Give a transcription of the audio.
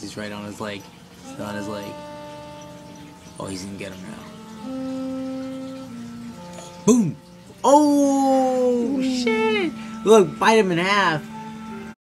He's right on his leg. He's on his leg. Oh, he's gonna get him now. Boom! Oh, oh shit! Look, bite him in half.